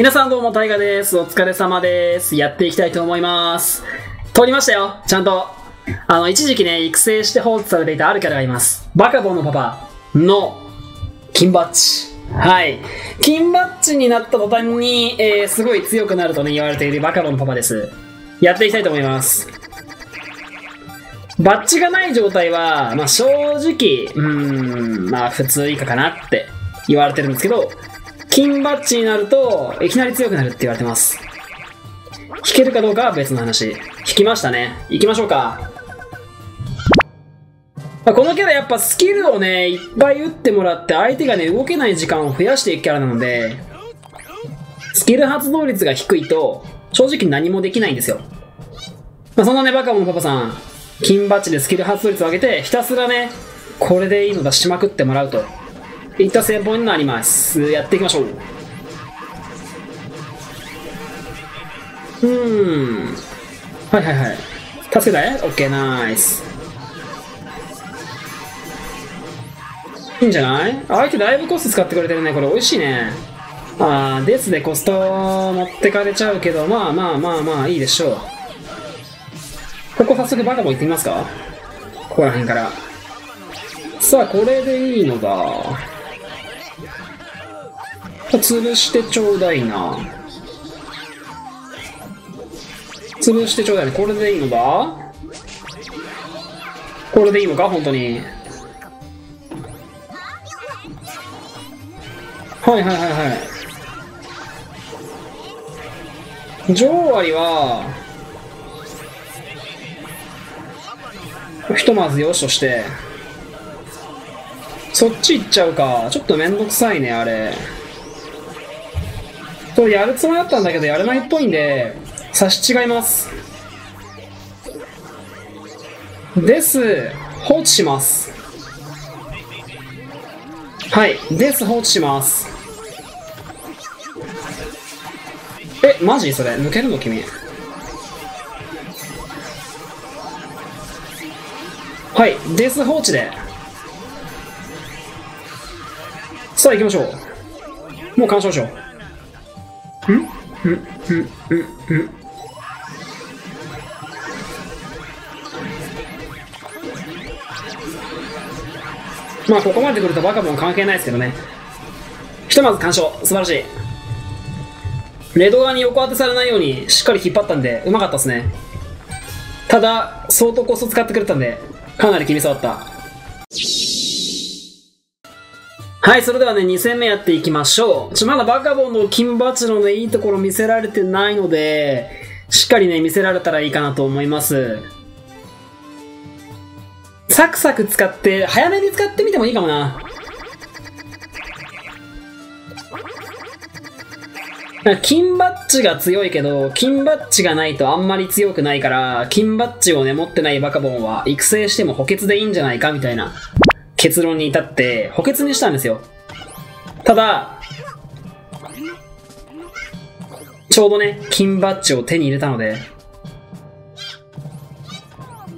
皆さんどうも、タイガです。お疲れ様です。やっていきたいと思います。通りましたよ、ちゃんと。あの、一時期ね、育成して放置されていたあるキャラがいます。バカボンのパパの、金バッチ。はい。金バッチになった途端に、えー、すごい強くなるとね、言われているバカボンのパパです。やっていきたいと思います。バッチがない状態は、まあ正直、うん、まあ普通以下かなって言われてるんですけど、金バッジになると、いきなり強くなるって言われてます。引けるかどうかは別の話。引きましたね。行きましょうか。このキャラやっぱスキルをね、いっぱい打ってもらって相手がね、動けない時間を増やしていくキャラなので、スキル発動率が低いと、正直何もできないんですよ。まあ、そんなね、バカモンパパさん、金バッジでスキル発動率を上げて、ひたすらね、これでいいの出しまくってもらうと。いった戦法になりますやっていきましょう。うん。はいはいはい。助けたい ?OK ナイス。いいんじゃない？相手だいぶコスト使ってくれてるね。これ美味しいね。あーデスでコスト持ってかれちゃうけど。まあまあまあまあいいでしょう。ここ早速バカボン行ってみますか？ここら辺から。さあこれでいいのだ。潰してちょうだいな。潰してちょうだいね。これでいいのだこれでいいのか？本当に。はいはいはいはい。上割は、ひとまずよしとして、そっち行っちゃうか。ちょっとめんどくさいね、あれ。これやるつもりだったんだけどやれないっぽいんで差し違います。です放置します。はいです放置します。えマジ？それ抜けるの？君。はいデス放置で。さあ行きましょう。もう干渉しよう。ううううまあここまで来るとバカボン関係ないですけどね。ひとまず干渉素晴らしい。レド側に横当てされないようにしっかり引っ張ったんでうまかったですね。ただ相当コスト使ってくれたんでかなり厳しそうだった。はい、それではね、2戦目やっていきましょう。ちょ、まだバカボンの金バチのね、いいところ見せられてないので、しっかりね、見せられたらいいかなと思います。サクサク使って、早めに使ってみてもいいかもな。金バッジが強いけど、金バッジがないとあんまり強くないから、金バッジをね、持ってないバカボンは育成しても補欠でいいんじゃないかみたいな結論に至って補欠にしたんですよ。ただ、ちょうどね、金バッジを手に入れたので、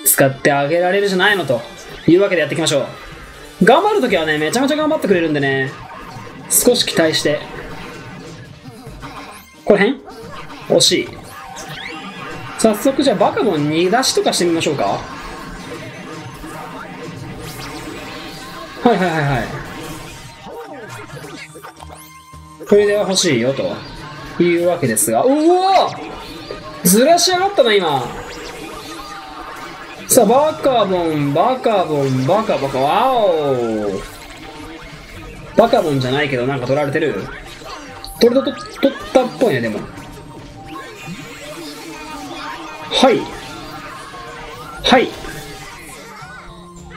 使ってあげられるじゃないのというわけでやっていきましょう。頑張るときはね、めちゃめちゃ頑張ってくれるんでね、少し期待して。これ辺惜しい。早速じゃあバカボン逃出しとかしてみましょうか。はいはいはいはい。これでは欲しいよと。いうわけですが。うわずらしやがったな今。さあバカボンバカボンバカバカ。ワオバカボンじゃないけどなんか取られてる。取れたと取ったっぽいねでも。はい。はい。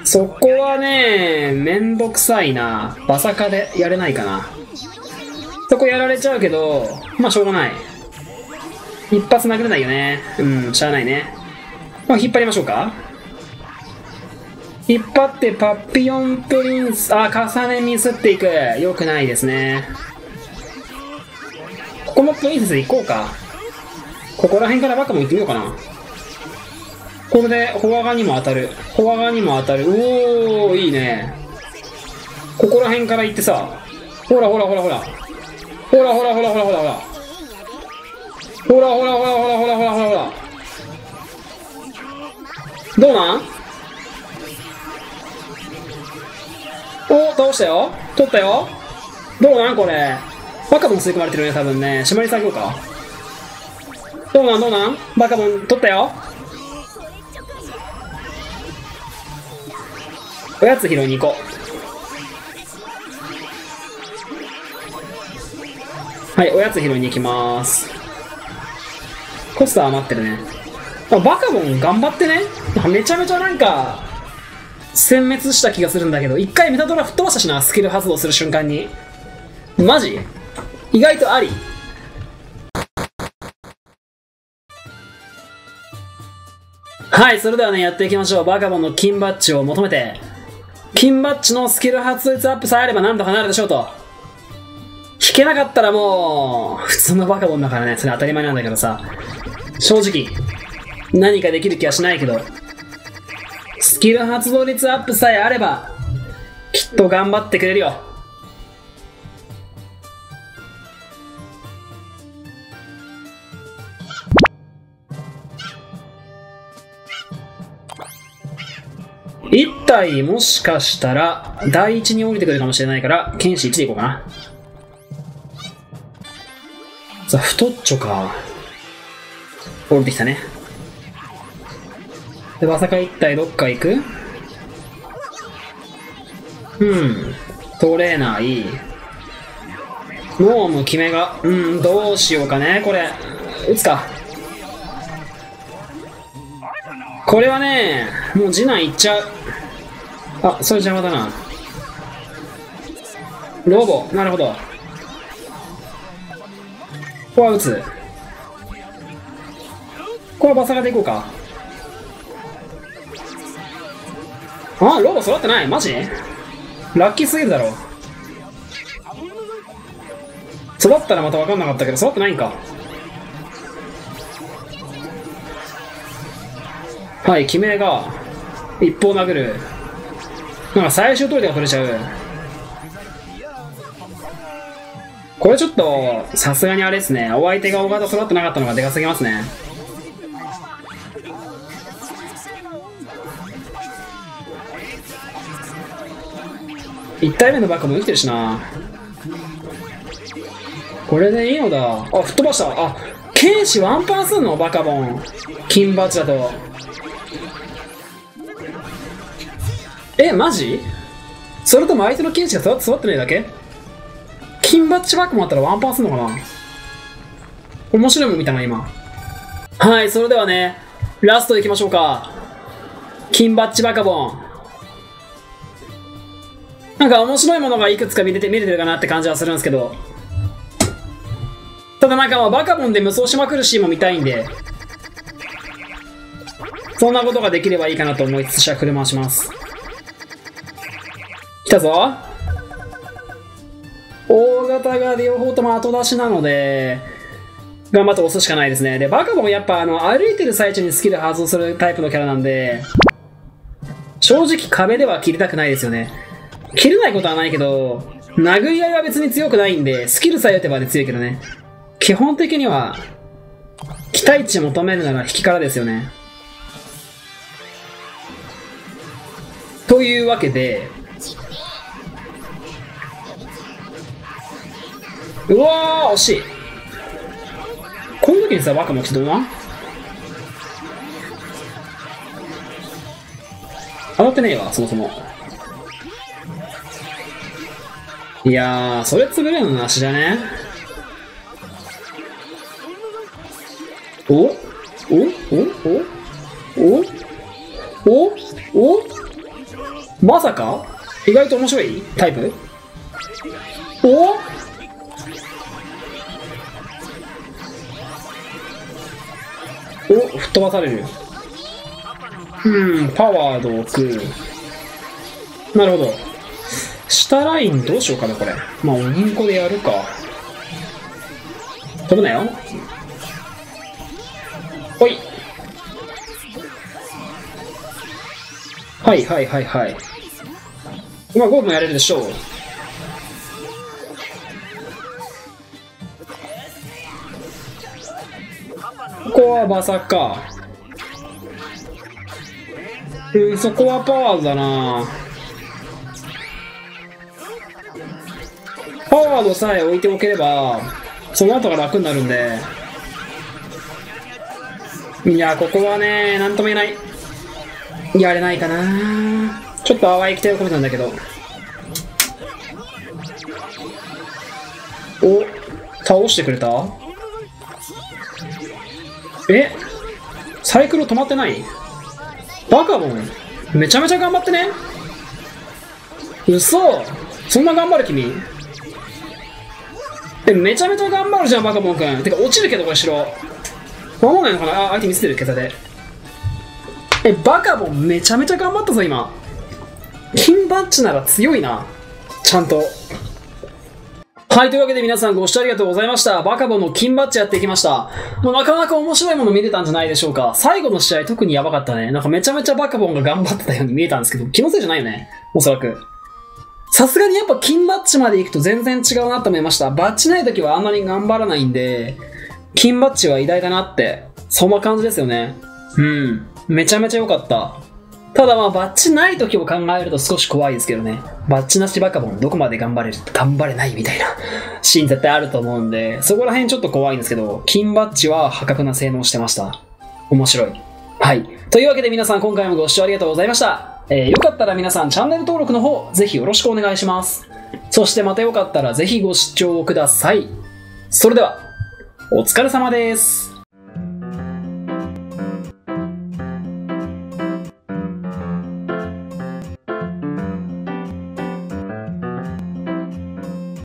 そこはね、めんどくさいな。バサカでやれないかな。そこやられちゃうけど、まあしょうがない。一発殴れないよね。うん、しゃあないね。まあ引っ張りましょうか。引っ張ってパピヨンプリンス、あ、重ねミスっていく。よくないですね。ここもプリンセス行こうか。ここら辺からバカも行ってみようかな。これで、フォア側にも当たる。フォア側にも当たる。おー、いいね。ここら辺から行ってさ、ほらほらほらほら。ほらほらほらほらほらほら。ほらほらほらほらほらほらほらほら。どうなん？お倒したよ取ったよどうなん？これ。バカボン吸い込まれてるね、多分ね。締まり作業か。どうなん？どうなん？バカボン取ったよおやつ拾いに行こう。はい、おやつ拾いに行きます。コスター余ってるね。バカボン頑張ってね。めちゃめちゃなんか、殲滅した気がするんだけど、一回メタドラ吹っ飛ばしたしな、スキル発動する瞬間に。マジ？意外とあり。はい、それではね、やっていきましょう。バカボンの金バッジを求めて、金バッジのスキル発動率アップさえあればなんとかなるでしょうと。引けなかったらもう、普通のバカボンだからね、それ当たり前なんだけどさ、正直、何かできる気はしないけど、スキル発動率アップさえあれば、きっと頑張ってくれるよ。一体もしかしたら第一に降りてくるかもしれないから剣士1でいこうかな。さあ太っちょか。降りてきたね。でまさか一体どっか行く？うん。トレーナーいい。ノーム決めがうんどうしようかねこれ。打つか。これはね、もう次男いっちゃう。あ、それ邪魔だな。ロボ、なるほど。ここは打つ。ここはバサガでいこうか。あ、ロボ揃ってないマジ？ラッキーすぎるだろ。育ったらまた分かんなかったけど、育ってないんか。はい、決めが、一方殴る。なんか最終通りでが取れちゃう。これちょっと、さすがにあれですね。お相手が大型揃ってなかったのがでかすぎますね。1体目のバカも生きてるしな。これでいいのだ。あ、吹っ飛ばした。あ、剣士ワンパンすんの？バカボン。金バチだと。え、マジ？それとも相手の剣士が座ってないだけ？金バッチバックもあったらワンパンすんのかな？面白いもん見たな、今。はい、それではね、ラスト行きましょうか。金バッチバカボン。なんか面白いものがいくつか見れて見れてるかなって感じはするんですけど。ただなんかまあバカボンで無双しまくるシーンも見たいんで、そんなことができればいいかなと思いつつシャッフル回します。来たぞ大型が両方とも後出しなので、頑張って押すしかないですね。で、バカボンやっぱあの、歩いてる最中にスキル発動するタイプのキャラなんで、正直壁では切りたくないですよね。切れないことはないけど、殴り合いは別に強くないんで、スキルさえ打てばで強いけどね。基本的には、期待値求めるなら引きからですよね。というわけで、うわ惜しい。この時にさバカもちどうなん？当たってねえわそもそも。いやそれ潰れるのなしじゃね。お？お？お？お？お？お？お？まさか？意外と面白い？タイプ？お？お吹っ飛ばされる。うんパワードを置くなるほど。下ラインどうしようかなこれ。まあお銀行でやるか。飛ぶなよ。ほい。はいはいはいはいまあ5分やれるでしょうここはバサか。うん、そこはパワーだなパワードさえ置いておければ、その後が楽になるんで。いや、ここはね、なんとも言えない。やれないかな。ちょっと淡い期待を込めたんだけど。お、倒してくれた？え？サイクル止まってない？バカボン。めちゃめちゃ頑張ってね。嘘。そんな頑張る君。え、めちゃめちゃ頑張るじゃん、バカボンくん。てか、落ちるけど、これ城。守んないのかな？あ、相手見せてる、桁で。え、バカボンめちゃめちゃ頑張ったぞ、今。金バッジなら強いな。ちゃんと。はい、というわけで皆さんご視聴ありがとうございました。バカボンの金バッジやってきました。もうなかなか面白いもの見れたんじゃないでしょうか。最後の試合特にやばかったね。なんかめちゃめちゃバカボンが頑張ってたように見えたんですけど、気のせいじゃないよね。おそらく。さすがにやっぱ金バッジまで行くと全然違うなと思いました。バッジない時はあんなに頑張らないんで、金バッジは偉大だなって、そんな感じですよね。うん。めちゃめちゃ良かった。ただまあ、バッチない時を考えると少し怖いですけどね。バッチなしバカボンどこまで頑張れる頑張れないみたいな シーン絶対あると思うんで、そこら辺ちょっと怖いんですけど、金バッジは破格な性能してました。面白い。はい。というわけで皆さん今回もご視聴ありがとうございました。えー、よかったら皆さんチャンネル登録の方、ぜひよろしくお願いします。そしてまたよかったらぜひご視聴ください。それでは、お疲れ様です。